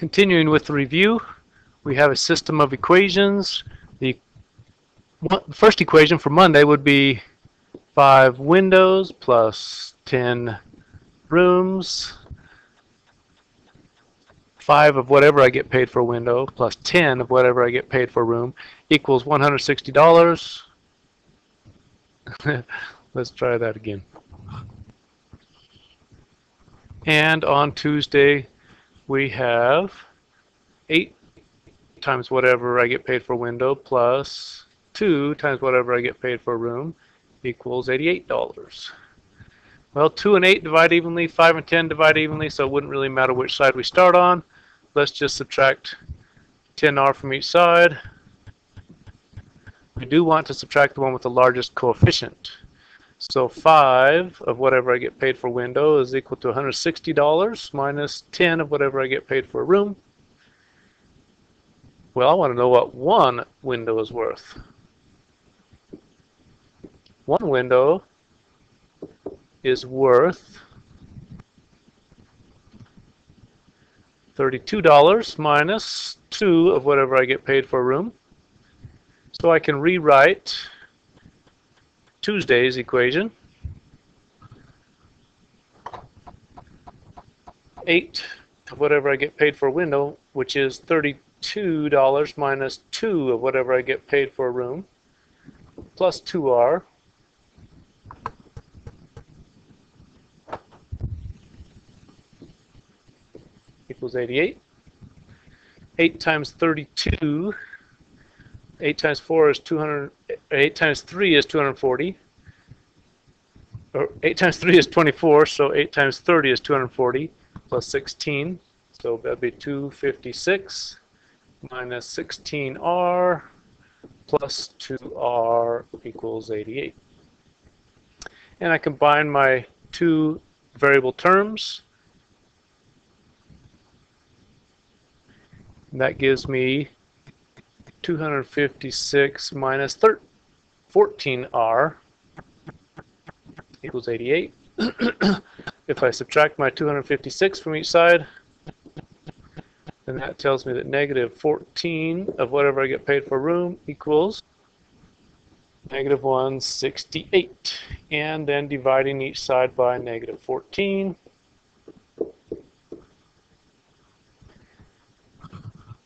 Continuing with the review, we have a system of equations. The first equation for Monday would be 5 windows plus 10 rooms 5 of whatever I get paid for a window plus 10 of whatever I get paid for a room equals $160. Let's try that again. And on Tuesday, we have 8 times whatever I get paid for window plus 2 times whatever I get paid for room equals $88. Well, 2 and 8 divide evenly, 5 and 10 divide evenly, so it wouldn't really matter which side we start on let's just subtract 10r from each side. We do want to subtract the one with the largest coefficient. So 5 of whatever I get paid for window is equal to $160 minus 10 of whatever I get paid for a room. Well, I want to know what one window is worth. One window is worth $32 minus 2 of whatever I get paid for a room. So I can rewrite Tuesday's equation. 8 of whatever I get paid for a window, which is $32 minus 2 of whatever I get paid for a room, plus 2r equals 88. 8 times 32, 8 times 4 is 200, 8 times 3 is 240. Or 8 times 3 is 24, so 8 times 30 is 240 plus 16. So that'd be 256 minus 16r plus 2r equals 88. And I combine my two variable terms. that gives me 256 minus 14r equals 88. if I subtract my 256 from each side, then that tells me that negative 14 of whatever I get paid for room equals negative 168. And then dividing each side by negative 14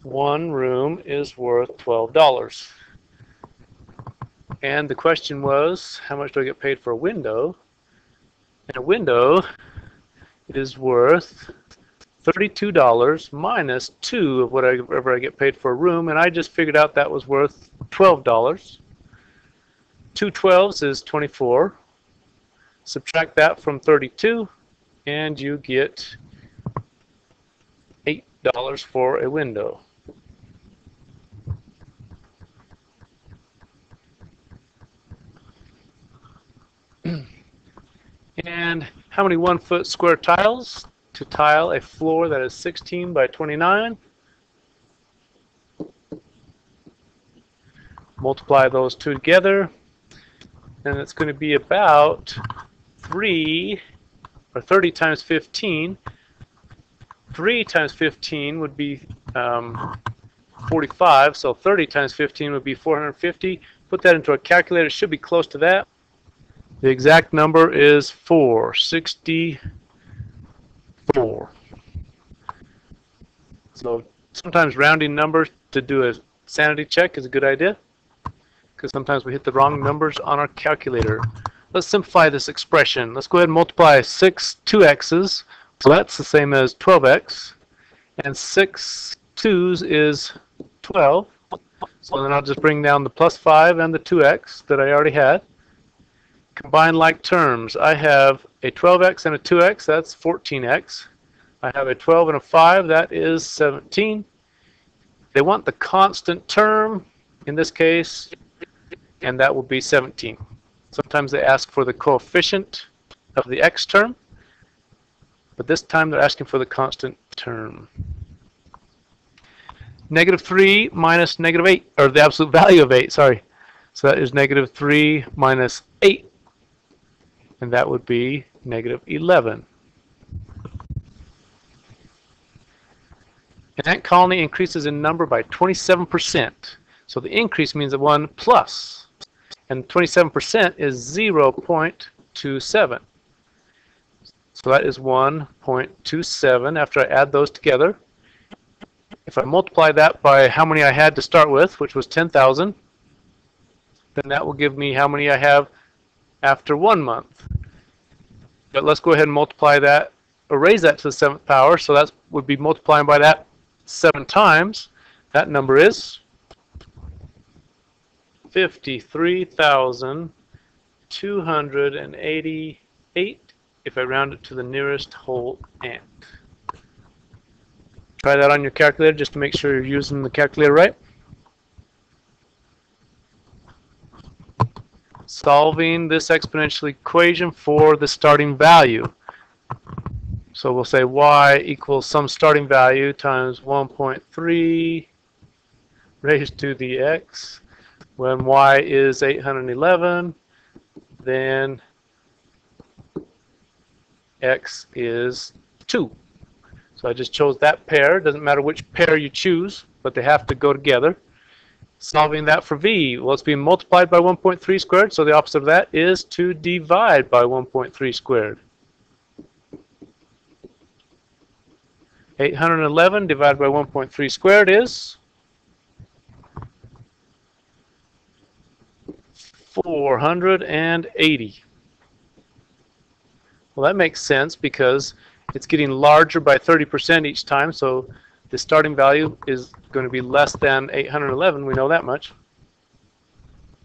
one room is worth $12. And the question was, how much do I get paid for a window? And a window is worth $32 minus 2 of whatever I get paid for a room, and I just figured out that was worth $12. 2 12s is 24. Subtract that from 32, and you get $8 for a window. And how many one foot square tiles to tile a floor that is 16 by 29? Multiply those two together, and it's going to be about 3 or 30 times 15. 3 times 15 would be um, 45, so 30 times 15 would be 450. Put that into a calculator, it should be close to that. The exact number is 464. So sometimes rounding numbers to do a sanity check is a good idea because sometimes we hit the wrong numbers on our calculator. Let's simplify this expression. Let's go ahead and multiply 6 2x's. So that's the same as 12x. And 6 2's is 12. So then I'll just bring down the plus 5 and the 2x that I already had combine like terms. I have a 12x and a 2x, that's 14x. I have a 12 and a 5, that is 17. They want the constant term, in this case, and that will be 17. Sometimes they ask for the coefficient of the x term, but this time they're asking for the constant term. Negative 3 minus negative 8, or the absolute value of 8, sorry. So that is negative 3 minus 8 and that would be negative 11. An ant colony increases in number by 27%. So the increase means a 1 plus. And 27% is 0.27. So that is 1.27 after I add those together. If I multiply that by how many I had to start with, which was 10,000, then that will give me how many I have after one month. But let's go ahead and multiply that, or raise that to the seventh power, so that would be multiplying by that seven times. That number is 53,288 if I round it to the nearest whole ant. Try that on your calculator just to make sure you're using the calculator right. Solving this exponential equation for the starting value. So we'll say y equals some starting value times 1.3 raised to the x. When y is 811, then x is 2. So I just chose that pair. Doesn't matter which pair you choose, but they have to go together. Solving that for v, well, it's being multiplied by 1.3 squared, so the opposite of that is to divide by 1.3 squared. 811 divided by 1.3 squared is 480. Well, that makes sense because it's getting larger by 30% each time, so the starting value is going to be less than 811. We know that much.